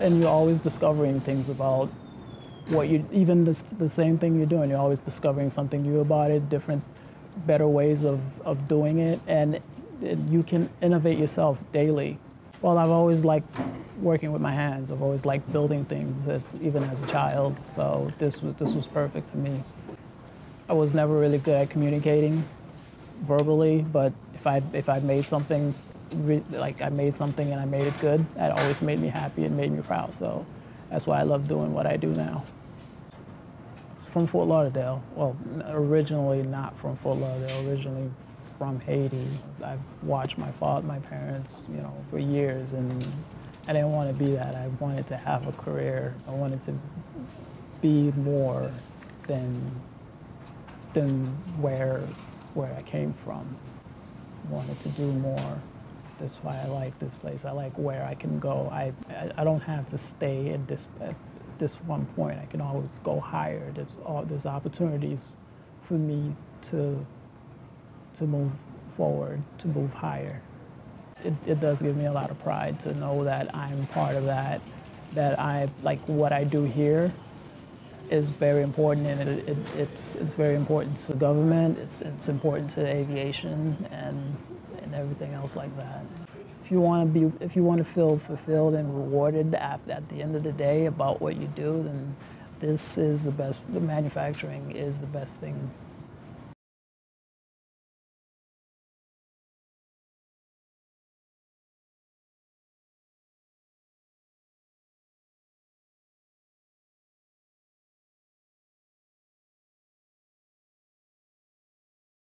and you're always discovering things about what you even the, the same thing you're doing you're always discovering something new about it different better ways of, of doing it. And you can innovate yourself daily. Well i've always liked working with my hands. I've always liked building things as, even as a child. So this was this was perfect for me. I was never really good at communicating verbally but if i if i made something like i made something and i made it good that always made me happy and made me proud so that's why I love doing what I do now. From Fort Lauderdale. Well, originally not from Fort Lauderdale, originally from Haiti. I've watched my father, my parents, you know, for years, and I didn't want to be that. I wanted to have a career. I wanted to be more than than where where I came from. I wanted to do more. That's why I like this place. I like where I can go. I, I, don't have to stay at this, at this one point. I can always go higher. There's, all, there's opportunities for me to, to move forward, to move higher. It, it does give me a lot of pride to know that I'm part of that, that I, like what I do here is very important and it, it, it's, it's very important to the government, it's, it's important to aviation and and everything else like that. If you want to be, if you want to feel fulfilled and rewarded at, at the end of the day about what you do, then this is the best. The manufacturing is the best thing